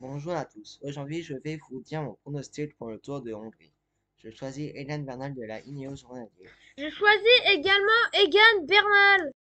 Bonjour à tous. Aujourd'hui, je vais vous dire mon pronostic pour le Tour de Hongrie. Je choisis Egan Bernal de la Ineos Grenadier. Je choisis également Egan Bernal.